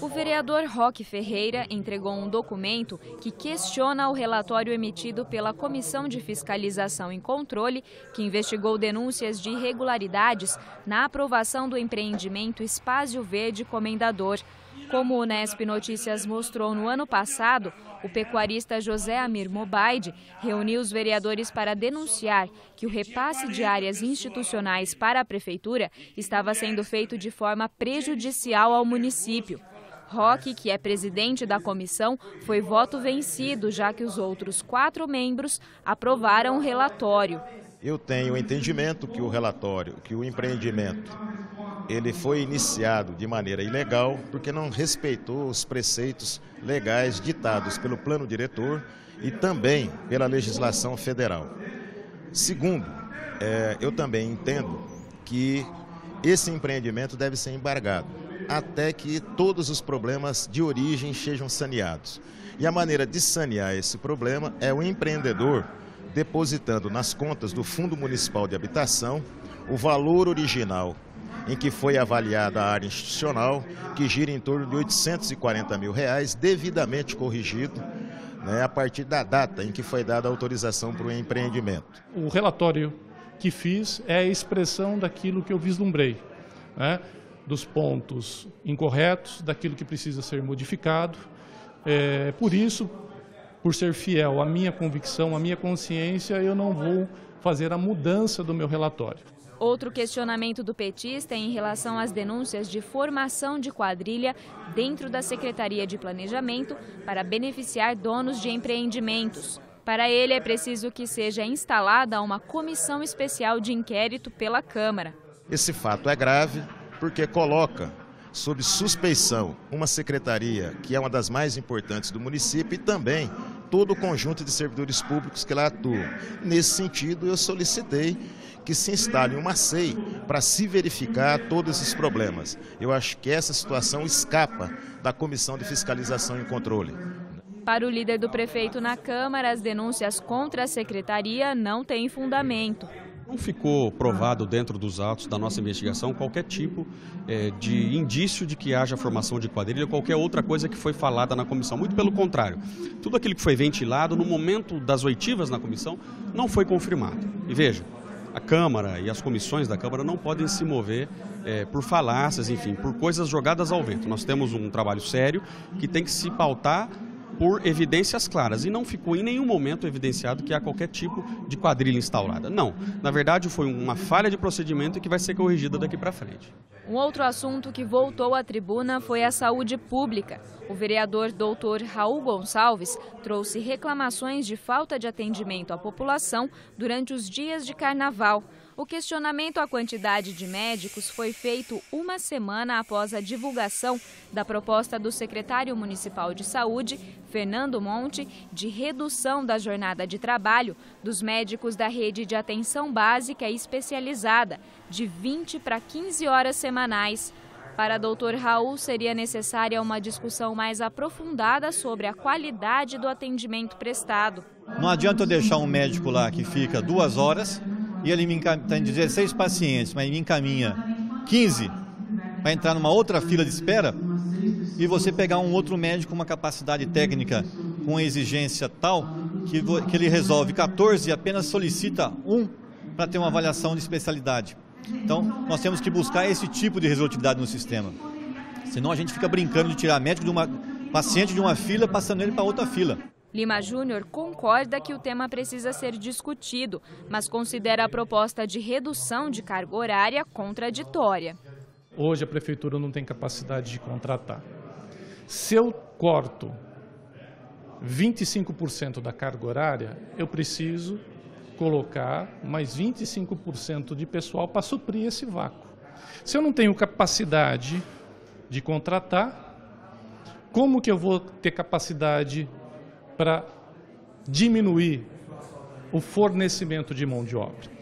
O vereador Roque Ferreira entregou um documento que questiona o relatório emitido pela Comissão de Fiscalização e Controle, que investigou denúncias de irregularidades na aprovação do empreendimento Espaço Verde Comendador. Como o Nesp Notícias mostrou no ano passado, o pecuarista José Amir Mobaide reuniu os vereadores para denunciar que o repasse de áreas institucionais para a prefeitura estava sendo feito de forma prejudicial ao município. Roque, que é presidente da comissão, foi voto vencido, já que os outros quatro membros aprovaram o relatório. Eu tenho entendimento que o relatório, que o empreendimento, ele foi iniciado de maneira ilegal porque não respeitou os preceitos legais ditados pelo plano diretor e também pela legislação federal. Segundo, é, eu também entendo que esse empreendimento deve ser embargado até que todos os problemas de origem sejam saneados. E a maneira de sanear esse problema é o empreendedor depositando nas contas do Fundo Municipal de Habitação o valor original em que foi avaliada a área institucional, que gira em torno de 840 mil reais, devidamente corrigido né, a partir da data em que foi dada a autorização para o empreendimento. O relatório que fiz é a expressão daquilo que eu vislumbrei. Né? dos pontos incorretos, daquilo que precisa ser modificado. É, por isso, por ser fiel à minha convicção, à minha consciência, eu não vou fazer a mudança do meu relatório. Outro questionamento do petista é em relação às denúncias de formação de quadrilha dentro da Secretaria de Planejamento para beneficiar donos de empreendimentos. Para ele, é preciso que seja instalada uma comissão especial de inquérito pela Câmara. Esse fato é grave, porque coloca sob suspeição uma secretaria que é uma das mais importantes do município e também todo o conjunto de servidores públicos que lá atuam. Nesse sentido, eu solicitei que se instale uma SEI para se verificar todos esses problemas. Eu acho que essa situação escapa da Comissão de Fiscalização e Controle. Para o líder do prefeito na Câmara, as denúncias contra a secretaria não têm fundamento. Não ficou provado dentro dos autos da nossa investigação qualquer tipo é, de indício de que haja formação de quadrilha ou qualquer outra coisa que foi falada na comissão. Muito pelo contrário, tudo aquilo que foi ventilado no momento das oitivas na comissão não foi confirmado. E veja, a Câmara e as comissões da Câmara não podem se mover é, por falácias, enfim, por coisas jogadas ao vento. Nós temos um trabalho sério que tem que se pautar por evidências claras e não ficou em nenhum momento evidenciado que há qualquer tipo de quadrilha instaurada. Não, na verdade foi uma falha de procedimento que vai ser corrigida daqui para frente. Um outro assunto que voltou à tribuna foi a saúde pública. O vereador doutor Raul Gonçalves trouxe reclamações de falta de atendimento à população durante os dias de carnaval. O questionamento à quantidade de médicos foi feito uma semana após a divulgação da proposta do secretário municipal de saúde, Fernando Monte, de redução da jornada de trabalho dos médicos da rede de atenção básica e especializada, de 20 para 15 horas semanais. Para Dr. Raul, seria necessária uma discussão mais aprofundada sobre a qualidade do atendimento prestado. Não adianta eu deixar um médico lá que fica duas horas e ele me tem 16 pacientes, mas me encaminha 15 para entrar numa outra fila de espera, e você pegar um outro médico com uma capacidade técnica com exigência tal que, que ele resolve 14 e apenas solicita um para ter uma avaliação de especialidade. Então, nós temos que buscar esse tipo de resolutividade no sistema. Senão a gente fica brincando de tirar médico de uma paciente de uma fila, passando ele para outra fila. Lima Júnior concorda que o tema precisa ser discutido, mas considera a proposta de redução de carga horária contraditória. Hoje a prefeitura não tem capacidade de contratar. Se eu corto 25% da carga horária, eu preciso colocar mais 25% de pessoal para suprir esse vácuo. Se eu não tenho capacidade de contratar, como que eu vou ter capacidade para diminuir o fornecimento de mão de obra.